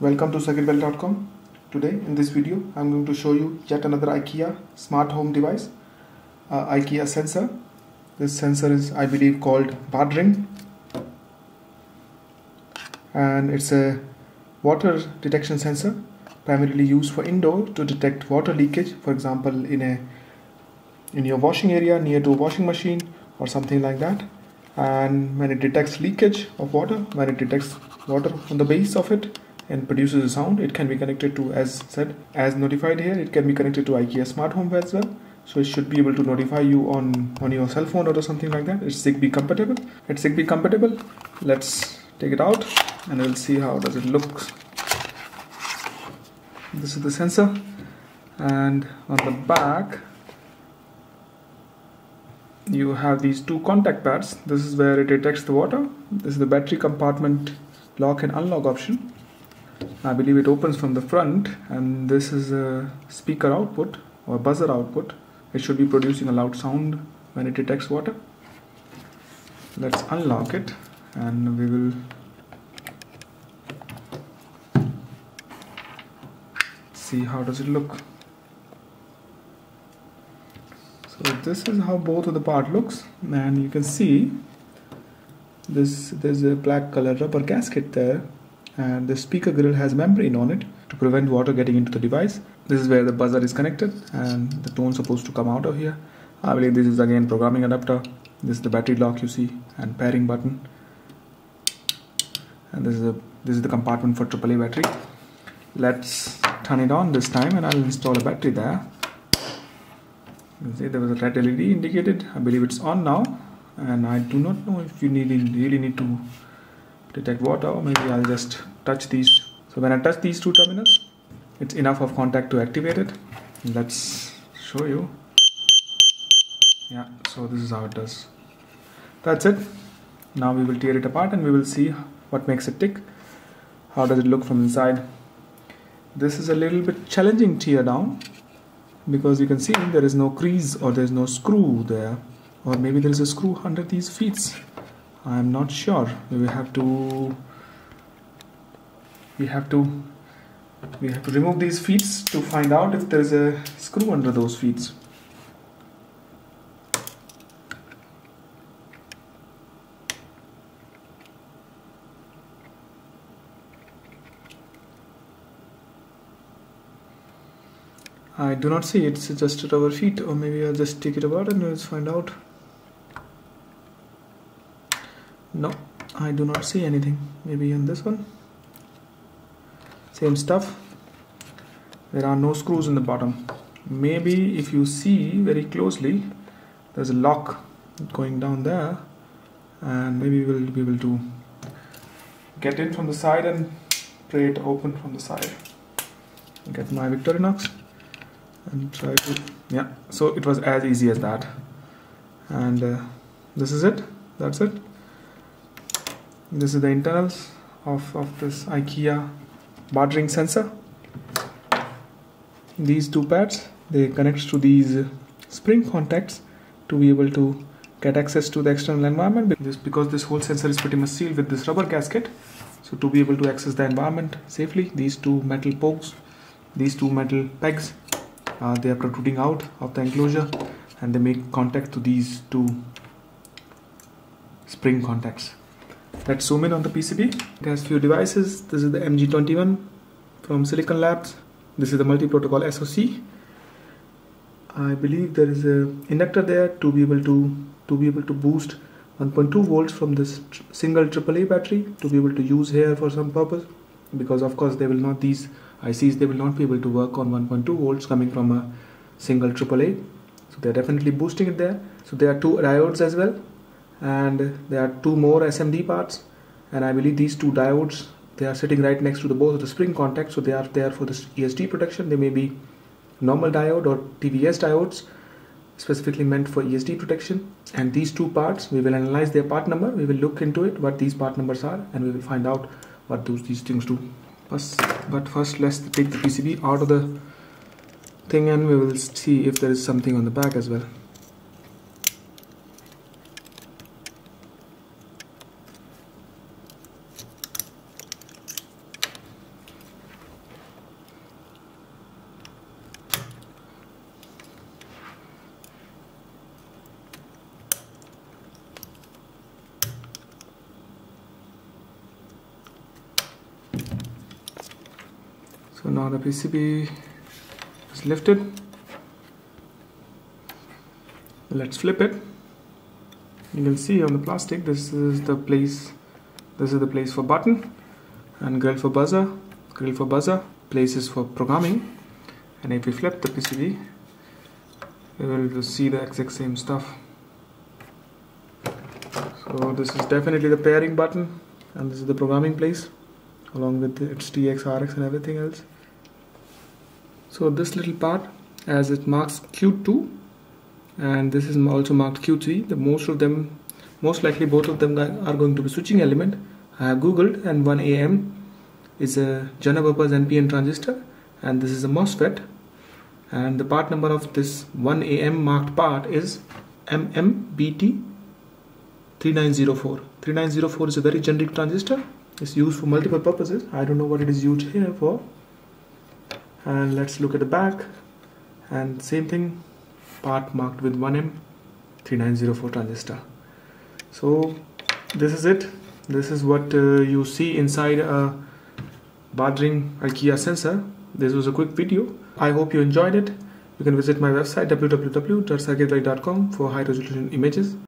Welcome to circuitvalley.com. Today in this video I'm going to show you yet another IKEA smart home device, uh, IKEA sensor. This sensor is I believe called Badring and it's a water detection sensor primarily used for indoor to detect water leakage for example in a in your washing area near to a washing machine or something like that and when it detects leakage of water when it detects water on the base of it and produces a sound it can be connected to as said as notified here it can be connected to ikea smart home as well. So it should be able to notify you on on your cell phone or something like that. It's zigbee compatible. It's zigbee compatible. Let's take it out and we'll see how does it look. This is the sensor. And on the back you have these two contact pads. This is where it detects the water. This is the battery compartment lock and unlock option I believe it opens from the front and this is a speaker output or buzzer output. It should be producing a loud sound when it detects water. Let's unlock it and we will see how does it look. So this is how both of the part looks and you can see this there's a black color rubber gasket there and the speaker grill has membrane on it to prevent water getting into the device. This is where the buzzer is connected and the tone supposed to come out of here. I believe this is again programming adapter. This is the battery lock you see and pairing button. And this is a this is the compartment for AAA battery. Let's turn it on this time and I'll install a battery there. You see there was a red LED indicated. I believe it's on now. And I do not know if you need really need to detect water maybe I'll just touch these. So when I touch these two terminals it's enough of contact to activate it. Let's show you. Yeah so this is how it does. That's it. Now we will tear it apart and we will see what makes it tick. How does it look from inside? This is a little bit challenging to tear down because you can see there is no crease or there is no screw there. Or maybe there is a screw under these feet I'm not sure. We have to we have to we have to remove these feet to find out if there is a screw under those feet I do not see it's just at our feet or maybe I'll just take it apart and let's find out no I do not see anything. Maybe on this one? Same stuff. There are no screws in the bottom. Maybe if you see very closely there's a lock going down there and maybe we'll be able to get in from the side and pray it open from the side. Get my Victorinox and try to yeah so it was as easy as that. And uh, this is it? That's it this is the internals of, of this IKEA Badring sensor. These two pads they connect to these spring contacts to be able to get access to the external environment. This because this whole sensor is pretty much sealed with this rubber gasket so to be able to access the environment safely these two metal pokes these two metal pegs uh, they are protruding out of the enclosure and they make contact to these two spring contacts let's zoom in on the PCB it has few devices. This is the MG21 from Silicon Labs. This is the multi-protocol SoC I believe there is a inductor there to be able to to be able to boost 1.2 volts from this single AAA battery to be able to use here for some purpose. Because of course they will not these ICs they will not be able to work on 1.2 volts coming from a single AAA so they're definitely boosting it there. So there are two diodes as well and there are two more SMD parts. And I believe these two diodes they are sitting right next to the both of the spring contacts so they are there for this ESD protection. They may be normal diode or TVS diodes specifically meant for ESD protection. And these two parts we will analyze their part number. We will look into it what these part numbers are and we will find out what those these things do. But first let's take the PCB out of the thing and we will see if there is something on the back as well now the PCB is lifted. Let's flip it. You can see on the plastic this is the place this is the place for button and grill for buzzer grill for buzzer places for programming. And if we flip the PCB we will see the exact same stuff. So this is definitely the pairing button and this is the programming place along with its TX, RX and everything else so this little part as it marks Q2 and this is also marked Q3 the most of them most likely both of them are going to be switching element. I have googled and 1AM is a general purpose NPN transistor and this is a MOSFET. And the part number of this 1AM marked part is MMBT 3904 3904 is a very generic transistor. It's used for multiple purposes. I don't know what it is used here for and let's look at the back. And same thing part marked with 1M 3904 transistor. So this is it. This is what uh, you see inside a Badring IKEA sensor. This was a quick video. I hope you enjoyed it. You can visit my website www.circuitvalley.com for high resolution images